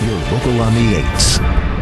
Your local on the 8s.